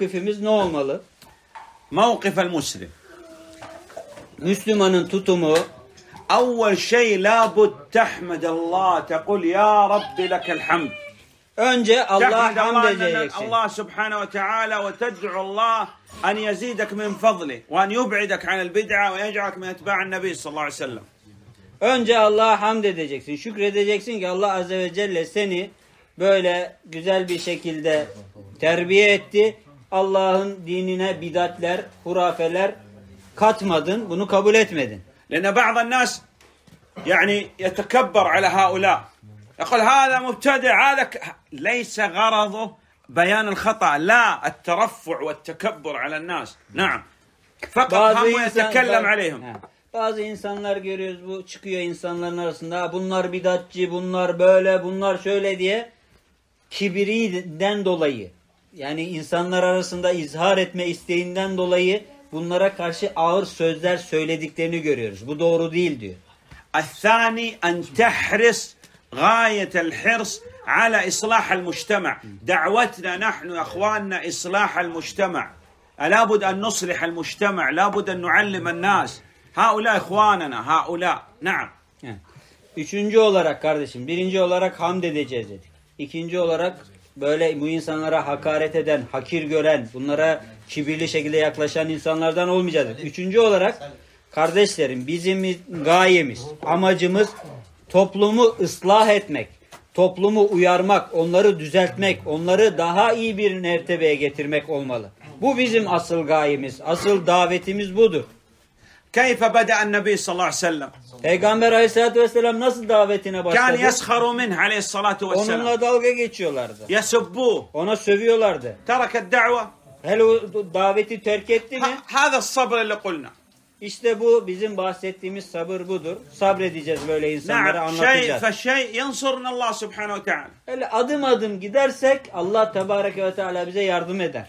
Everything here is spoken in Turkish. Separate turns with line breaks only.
mevkifimiz ne olmalı?
Mevkifel muslim.
Müslümanın tutumu
Avvel şey la bud tehmedallah tekul ya Rabbi lekel hamd.
Önce
Allah
hamd
edeceksin. Allah
subhanahu
ve teala ve ted'u Allah en yezidek min fadli ve en yub'idek anel bid'a ve yec'alek min etba'in nebi sallallahu aleyhi ve sellem.
Önce Allah'a hamd edeceksin. Şükredeceksin ki Allah azze ve celle seni böyle güzel bir şekilde terbiye etti Allah'ın dinine bidatler, hurafeler katmadın. Bunu kabul etmedin.
لأن بعض الناس يعني يتكبر على هؤلاء يقول هذا مبتدع هذا ك... ليس غرضه بيان الخطأ لا الترفع والتكبر على الناس نعم فقط هم يتكلم عليهم
Ha. Bazı insanlar görüyoruz bu çıkıyor insanların arasında. "Ha, Bunlar bidatçı, bunlar böyle, bunlar şöyle diye kibiriden dolayı yani insanlar arasında izhar etme isteğinden dolayı bunlara karşı ağır sözler söylediklerini görüyoruz. Bu doğru değil diyor.
الثاني أن تحرص غاية الحرص على إصلاح المجتمع دعوتنا نحن يا أخواننا إصلاح المجتمع لابد أن نصلح المجتمع لابد أن نعلم الناس هؤلاء إخواننا هؤلاء نعم
He. Üçüncü olarak kardeşim, birinci olarak hamd edeceğiz dedik. İkinci olarak böyle bu insanlara hakaret eden, hakir gören, bunlara kibirli şekilde yaklaşan insanlardan olmayacağız. Üçüncü olarak kardeşlerim bizim gayemiz, amacımız toplumu ıslah etmek, toplumu uyarmak, onları düzeltmek, onları daha iyi bir mertebeye getirmek olmalı. Bu bizim asıl gayemiz, asıl davetimiz budur.
كيف بدأ النبي صلى الله عليه وسلم
Peygamber aleyhissalatü vesselam nasıl davetine
كان
başladı?
يسخروا منه عليه الصلاة والسلام
Onunla dalga geçiyorlardı.
يسبوه
Ona sövüyorlardı.
ترك الدعوة
Hele o daveti terk etti mi?
ه- هذا الصبر اللي قلنا
İşte bu bizim bahsettiğimiz sabır budur. Sabredeceğiz böyle insanlara
نعم شيء
anlatacağız.
فشيء ينصرنا الله سبحانه وتعالى
Öyle adım adım gidersek Allah Tebareke ve Teala bize yardım eder.